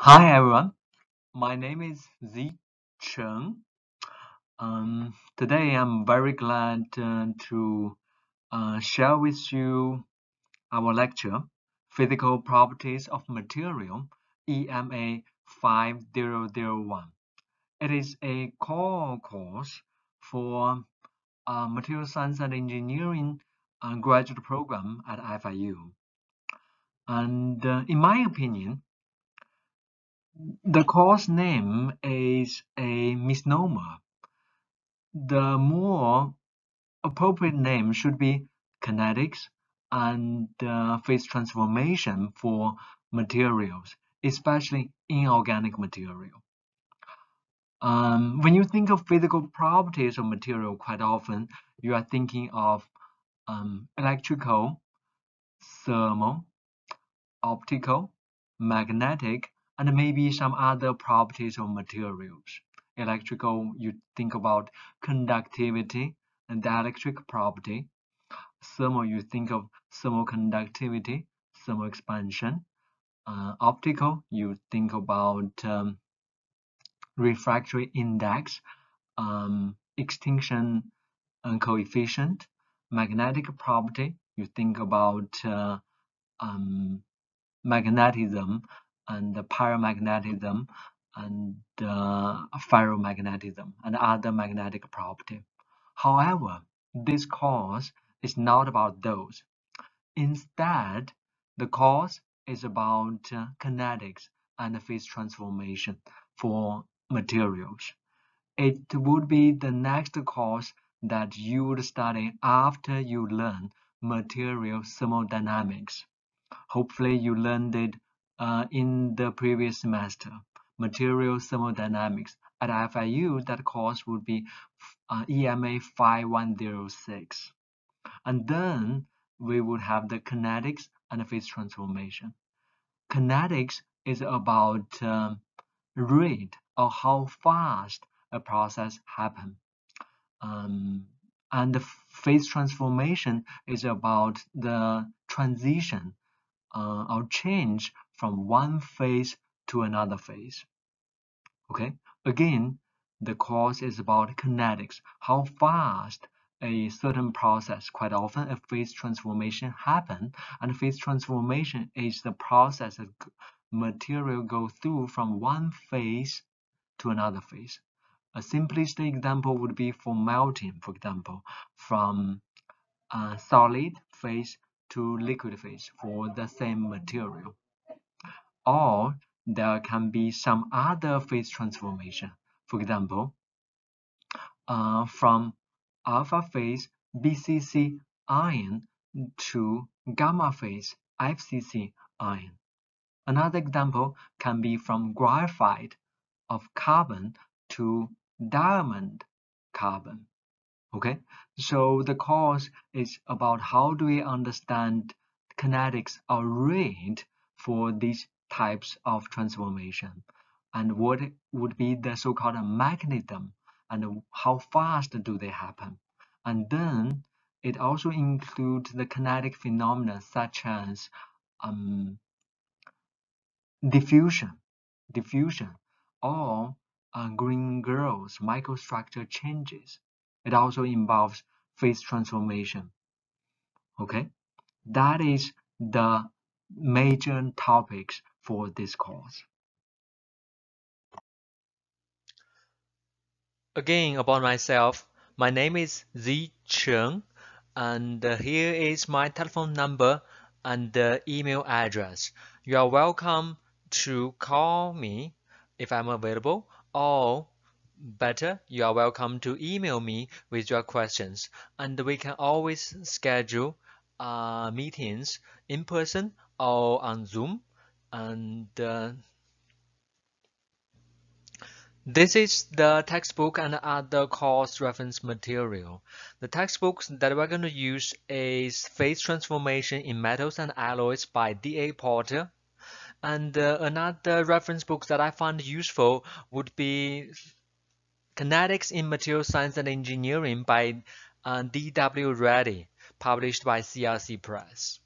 Hi everyone, my name is Zhe Cheng. Um, today I'm very glad uh, to uh, share with you our lecture, Physical Properties of Material, EMA 5001. It is a core course for uh, Material Science and Engineering uh, graduate program at FIU. And uh, in my opinion, the course name is a misnomer. The more appropriate name should be kinetics and uh, phase transformation for materials, especially inorganic material. Um, when you think of physical properties of material, quite often you are thinking of um, electrical, thermal, optical, magnetic, and maybe some other properties of materials. Electrical, you think about conductivity and dielectric property. Thermal, you think of thermal conductivity, thermal expansion. Uh, optical, you think about um, refractive index, um, extinction coefficient. Magnetic property, you think about uh, um, magnetism and the paramagnetism and ferromagnetism and other magnetic property. However, this course is not about those. Instead, the course is about uh, kinetics and phase transformation for materials. It would be the next course that you would study after you learn material thermodynamics. Hopefully you learned it uh, in the previous semester, Material Thermodynamics. At FIU, that course would be uh, EMA 5106. And then we would have the kinetics and phase transformation. Kinetics is about um, rate or how fast a process happens. Um, and the phase transformation is about the transition uh, or change from one phase to another phase. Okay, again, the course is about kinetics, how fast a certain process, quite often a phase transformation happen, and phase transformation is the process that material go through from one phase to another phase. A simplistic example would be for melting, for example, from a solid phase to liquid phase for the same material. Or there can be some other phase transformation. For example, uh, from alpha phase BCC iron to gamma phase FCC iron. Another example can be from graphite of carbon to diamond carbon. Okay, so the course is about how do we understand kinetics or rate for these types of transformation and what would be the so-called mechanism and how fast do they happen. And then it also includes the kinetic phenomena such as um, diffusion, diffusion, or uh, grain growth microstructure changes. It also involves phase transformation. Okay, that is the major topics for this course. Again, about myself, my name is Zhe Cheng, and uh, here is my telephone number and uh, email address. You are welcome to call me if I'm available, or better, you are welcome to email me with your questions, and we can always schedule uh, meetings in person or on Zoom, and uh, this is the textbook and other course reference material. The textbook that we're going to use is Phase Transformation in Metals and Alloys by D.A. Porter. And uh, another reference book that I found useful would be Kinetics in Material Science and Engineering by uh, D.W. Readey, published by CRC Press.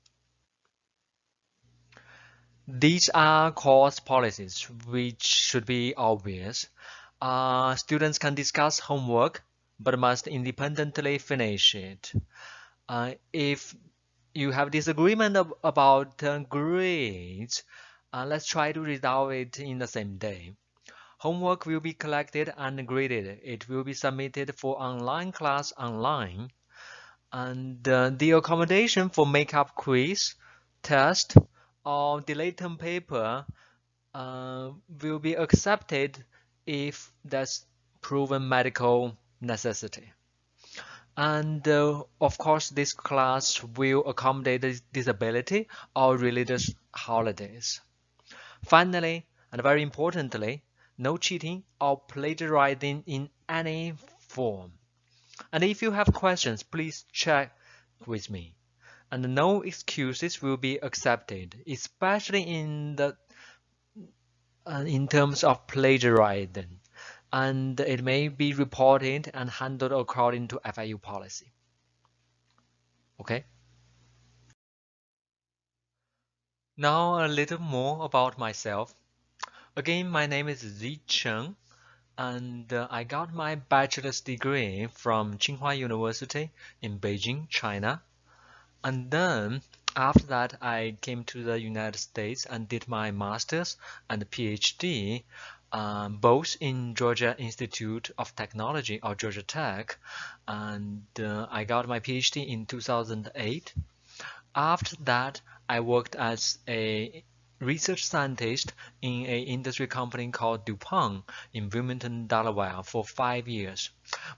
These are course policies which should be obvious. Uh, students can discuss homework but must independently finish it. Uh, if you have disagreement ab about uh, grades, let's try to resolve it in the same day. Homework will be collected and graded. It will be submitted for online class online. And uh, the accommodation for makeup quiz, test, or delayed term paper uh, will be accepted if there's proven medical necessity. And uh, of course, this class will accommodate disability or religious holidays. Finally, and very importantly, no cheating or plagiarizing in any form. And if you have questions, please check with me. And no excuses will be accepted, especially in the uh, in terms of plagiarizing and it may be reported and handled according to FIU policy. Okay. Now a little more about myself. Again, my name is Zhe Cheng, and uh, I got my bachelor's degree from Tsinghua University in Beijing, China. And then after that, I came to the United States and did my master's and PhD um, both in Georgia Institute of Technology or Georgia Tech, and uh, I got my PhD in 2008. After that, I worked as a research scientist in an industry company called DuPont in Wilmington, Delaware for five years.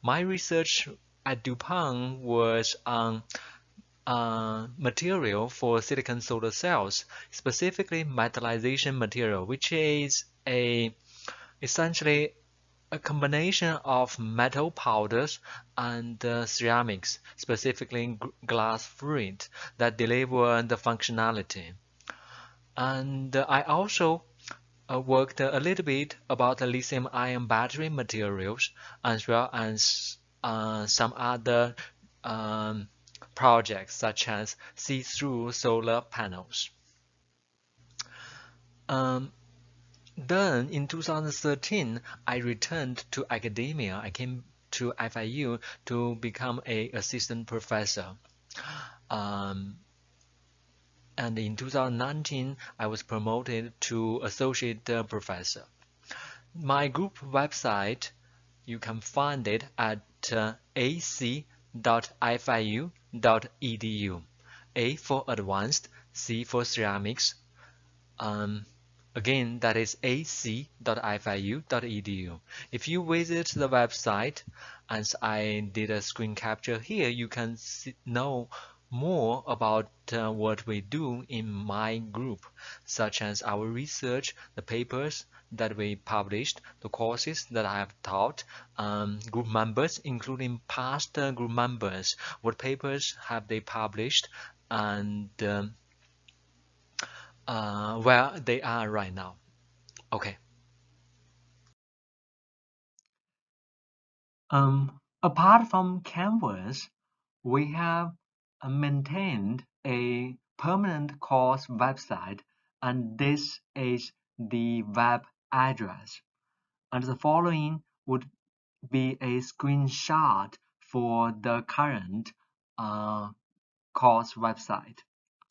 My research at DuPont was on uh, material for silicon solar cells, specifically metallization material, which is a essentially a combination of metal powders and uh, ceramics, specifically glass frit, that deliver the functionality. And uh, I also uh, worked a little bit about the lithium-ion battery materials as well as uh, some other um, projects such as see-through solar panels. Um, then in 2013, I returned to academia. I came to FIU to become a assistant professor. Um, and in 2019, I was promoted to associate professor. My group website, you can find it at uh, ac.fiu.edu. A for advanced, C for ceramics, um, Again, that is ac.fiu.edu. If you visit the website, as I did a screen capture here, you can see, know more about uh, what we do in my group, such as our research, the papers that we published, the courses that I have taught, um, group members, including past uh, group members, what papers have they published, and um, uh, where they are right now. Okay. Um, apart from Canvas, we have maintained a permanent course website and this is the web address. And the following would be a screenshot for the current uh, course website.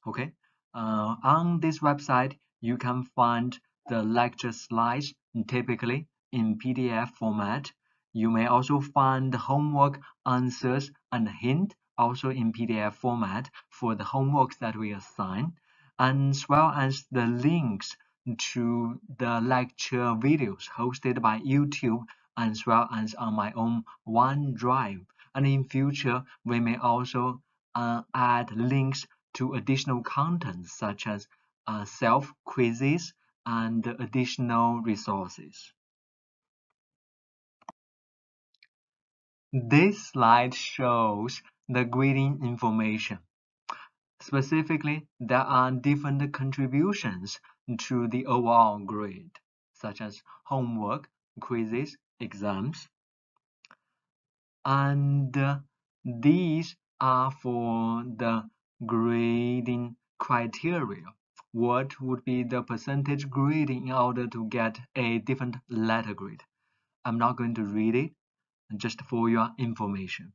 Okay, uh, on this website, you can find the lecture slides typically in PDF format. You may also find homework answers and hint also in PDF format for the homework that we assign, as well as the links to the lecture videos hosted by YouTube as well as on my own OneDrive. And in future, we may also uh, add links to additional content such as uh, self-quizzes and additional resources. This slide shows the grading information. Specifically, there are different contributions to the overall grade, such as homework, quizzes, exams. And uh, these are for the grading criteria. what would be the percentage grading in order to get a different letter grade. I'm not going to read it just for your information.